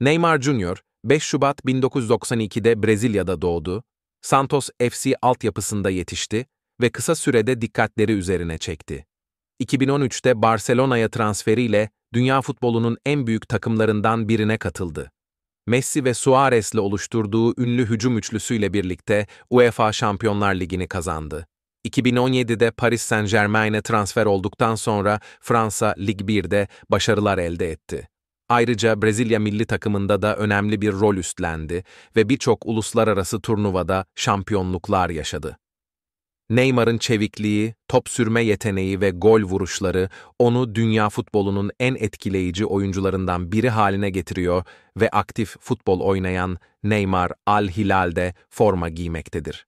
Neymar Jr. 5 Şubat 1992'de Brezilya'da doğdu, Santos FC altyapısında yetişti ve kısa sürede dikkatleri üzerine çekti. 2013'te Barcelona'ya transferiyle dünya futbolunun en büyük takımlarından birine katıldı. Messi ve Suarez'le oluşturduğu ünlü hücum üçlüsüyle birlikte UEFA Şampiyonlar Ligi'ni kazandı. 2017'de Paris Saint-Germain'e transfer olduktan sonra Fransa Lig 1'de başarılar elde etti. Ayrıca Brezilya milli takımında da önemli bir rol üstlendi ve birçok uluslararası turnuvada şampiyonluklar yaşadı. Neymar'ın çevikliği, top sürme yeteneği ve gol vuruşları onu dünya futbolunun en etkileyici oyuncularından biri haline getiriyor ve aktif futbol oynayan Neymar Al Hilal'de forma giymektedir.